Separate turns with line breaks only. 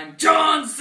I'm John Cena!